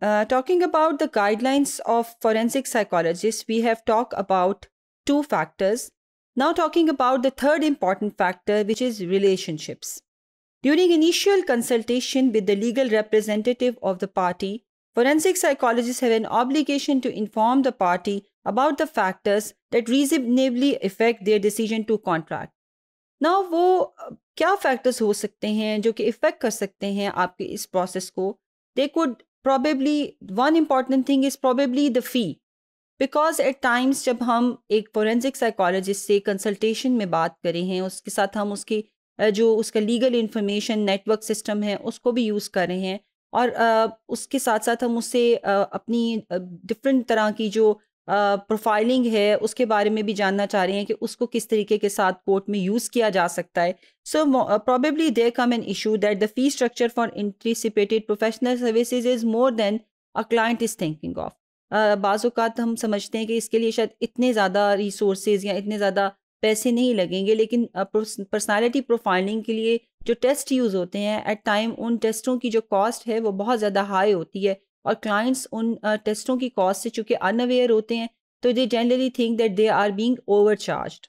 Uh, talking about the guidelines of forensic psychologists, we have talked about two factors. Now, talking about the third important factor, which is relationships. During initial consultation with the legal representative of the party, forensic psychologists have an obligation to inform the party about the factors that reasonably affect their decision to contract. ना वो क्या factors हो सकते हैं जो कि effect कर सकते हैं आपके इस प्रोसेस को they could probably one important thing is probably the fee because at times जब हम एक फोरेंसिक साइकोलॉजिस्ट से कंसल्टेशन में बात करें हैं, उसके साथ हम उसकी जो उसका लीगल इंफॉर्मेशन नेटवर्क सिस्टम है, उसको भी यूज़ कर रहे हैं और उसके साथ साथ हम उससे अपनी डिफरेंट तरह की जो प्रोफाइलिंग है, उसके बारे में भी जानना चाह रहे हैं कि उसको किस तरीके के साथ कोर्ट में यूज़ किया जा सकता है। So probably there come an issue that the fee structure for anticipated professional services is more than a client is thinking of बाज़ात हम समझते हैं कि इसके लिए शायद इतने ज़्यादा रिसोर्सेज या इतने ज़्यादा पैसे नहीं लगेंगे, लेकिन पर्सनालिटी प्रोफाइलिंग के लिए जो टेस्ट यूज़ होते हैं एट टाइम उन टेस्टों की जो कॉस्ट है, वो बहुत ज़्यादा हाई होती है। और क्लाइंट्स उन टेस्टों की कॉस्ट से चूँकि अनअवेयर होते हैं तो they generally think that they are being over charge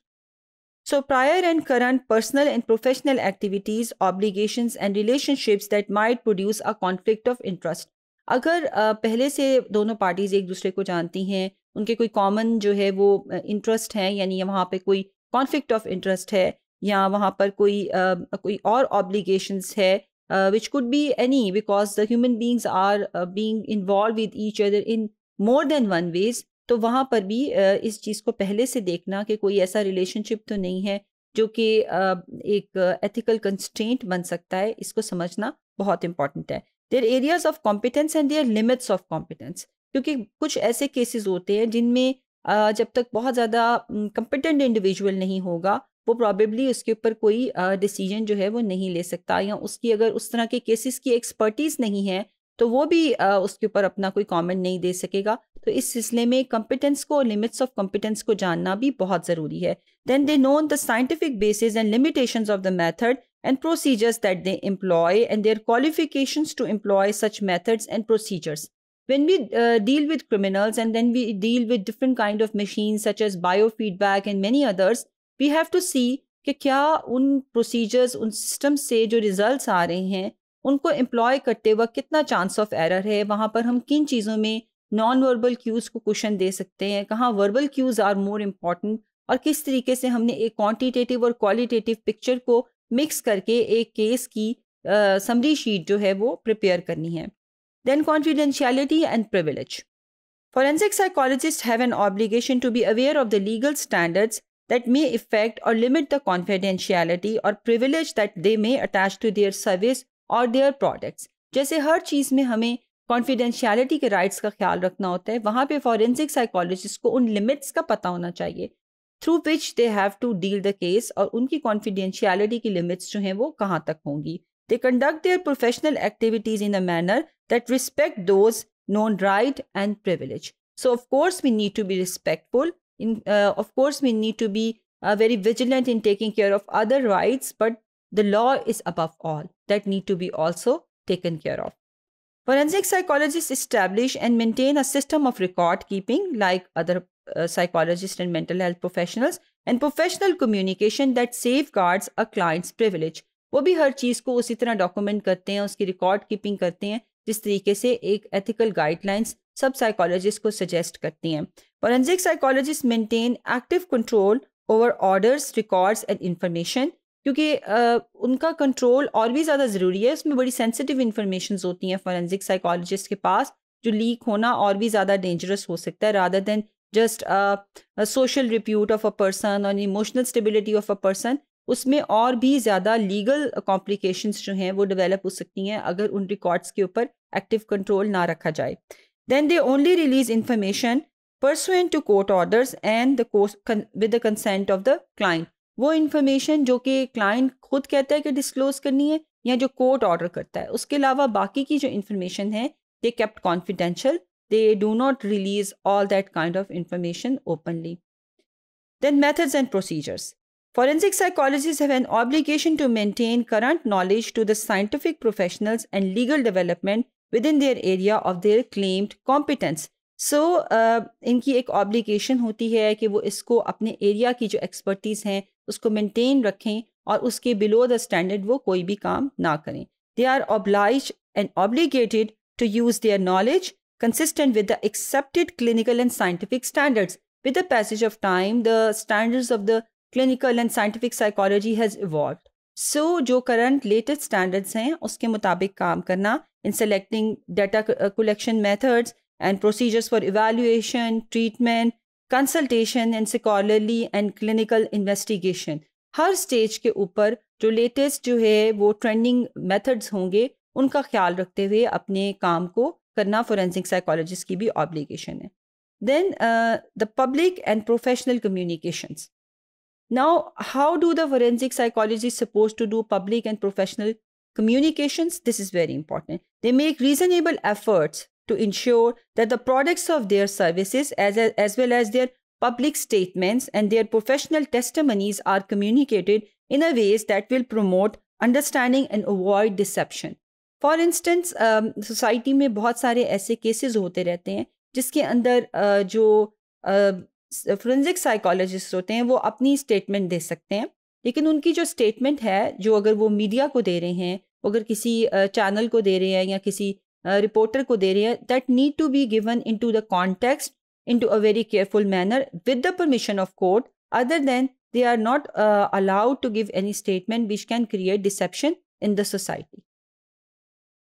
prior and current personal and professional activities, obligations, and relationships that might produce a conflict of interest. अगर पहले से दोनों पार्टीज़ एक दूसरे को जानती हैं उनके कोई कॉमन जो है वो इंटरेस्ट हैं यानी वहाँ पे कोई कॉन्फ्लिक्ट ऑफ़ इंटरेस्ट है या वहाँ पर कोई कोई और ऑब्लिगेशंस है uh, which could be any because the human beings are uh, being involved with each other in more than one ways तो वहाँ पर भी uh, इस चीज़ को पहले से देखना कि कोई ऐसा रिलेशनशिप तो नहीं है जो कि uh, एक एथिकल uh, कंस्ट्रेंट बन सकता है इसको समझना बहुत इंपॉर्टेंट है। Their areas of competence and their limits of competence क्योंकि कुछ ऐसे केसेस होते हैं जिनमें जब तक बहुत ज़्यादा कम्पिटेंट इंडिविजुअल नहीं होगा वो प्रॉबेबली उसके ऊपर कोई डिसीज़न जो है वो नहीं ले सकता या उसकी अगर उस तरह के केसेस की एक्सपर्टीज नहीं है तो वो भी उसके ऊपर अपना कोई कमेंट नहीं दे सकेगा। तो इस सिलसिले में कम्पिटेंस को लिमिट्स ऑफ़ कम्पिटेंस को जानना भी बहुत ज़रूरी है। Then they know the scientific basis and limitation of the method and procedures that they employ and their qualification to employ such methods and procedures when we deal with criminals and then we deal with different kind of machine such as bio feedback and many others we have to see कि क्या उन procedures उन system से जो results आ रहे हैं, उनको employ करते वक्त कितना चांस ऑफ़ एरर है? वहाँ पर हम किन चीज़ों में नॉन वर्बल क्यूज़ को क्वेश्चन दे सकते हैं? कहाँ verbal cues are more important और किस तरीके से हमने एक क्वांटिटेटिव और क्वालिटेटिव पिक्चर को मिक्स करके एक केस की समरी शीट जो है वो प्रिपेयर करनी है। Then confidentiality and privilege Forensic psychologists have an obligation to be aware of the legal standards that may affect or limit the confidentiality or privilege that they may attach to their service or their products. जैसे हर चीज़ में हमें confidentiality के rights का ख्याल रखना होता है वहाँ पे फॉरेंसिक साइकोलॉजिस्ट को उन लिमिट्स का पता होना चाहिए through which they have to deal the case और उनकी कॉन्फिडेंशियलिटी की लिमिट्स जो हैं वो कहाँ तक होंगी they conduct their professional activities in a manner that respect those right and privilege. So, of course, we need to be respectful in, uh, of course, we need to be uh, very vigilant in taking care of other rights, but the law is above all that need to be also taken care of. Forensic psychologists establish and maintain a system of record keeping like other uh, psychologists and mental health professionals and professional communication that safeguards a client's privilege. वो भी हर चीज़ को उसी तरह document करते हैं उसकी record keeping करते हैं जिस तरीके से एक एथिकल गाइडलाइंस सब साइकोलॉजिस्ट को सजेस्ट करती हैं। Forensic psychologist maintain active control over orders records and information क्योंकि uh, उनका कंट्रोल और भी ज़्यादा ज़रूरी है। उसमें बड़ी सेंसिटिव इन्फॉर्मेशन होती हैं फॉरेंसिक साइकोलॉजिस्ट के पास जो लीक होना और भी ज़्यादा डेंजरस हो सकता है rather than just social repute of a person और emotional stability of a person उसमें और भी ज़्यादा लीगल कॉम्प्लिकेशंस जो हैं वो डेवलप हो सकती हैं अगर उन रिकॉर्ड्स के ऊपर एक्टिव कंट्रोल ना रखा जाए। Then they only release information pursuant to court orders and the with the consent of the client वो इन्फॉर्मेशन जो कि क्लाइंट खुद कहता है कि डिस्क्लोज करनी है या जो कोर्ट ऑर्डर करता है उसके अलावा बाकी की जो इन्फॉर्मेशन है they kept confidential they do not release all that kind of information openly. Then methods and procedures. Forensic psychologists have an obligation to maintain current knowledge to the scientific professionals and legal development Within their area of their claimed competence so इनकी एक obligation होती है कि वो इसको अपने area की जो एक्सपर्टीज़ हैं उसको मेंटेन रखें और उसके बिलो द स्टैंडर्ड वो कोई भी काम ना करें they are obliged and obligated to use their knowledge consistent with the accepted clinical and scientific standards. With the passage of time, the standards of the clinical and scientific psychology has evolved. So, जो current latest standards हैं उसके मुताबिक काम करना in selecting data collection methods and procedures for evaluation, treatment, consultation and scholarly and clinical investigation. हर stage के ऊपर जो लेटेस्ट जो है वो ट्रेंडिंग मेथड्स होंगे उनका ख्याल रखते हुए अपने काम को करना फोरेंसिक साइकोलॉजिस्ट की भी ऑब्लिगेशन है then the public and professional communications Now, how do the forensic psychologists supposed to do public and professional communications? This is very important. They make reasonable efforts to ensure that the products of their services as, as well as their public statements and their professional testimonies are communicated in a ways that will promote understanding and avoid deception. For instance society में बहुत सारे ऐसे cases होते रहते हैं जिसके अंदर uh, जो फोरेंसिक uh, साइकोलॉजिस्ट होते हैं वो अपनी स्टेटमेंट दे सकते हैं लेकिन उनकी जो स्टेटमेंट है, जो अगर वो मीडिया को दे रहे हैं अगर किसी चैनल को दे रहे हैं या किसी रिपोर्टर को दे रहे हैं that need to be given in to the context in to a very careful manner with the permission of court other than they are not allowed to give any statement which can create deception in the society.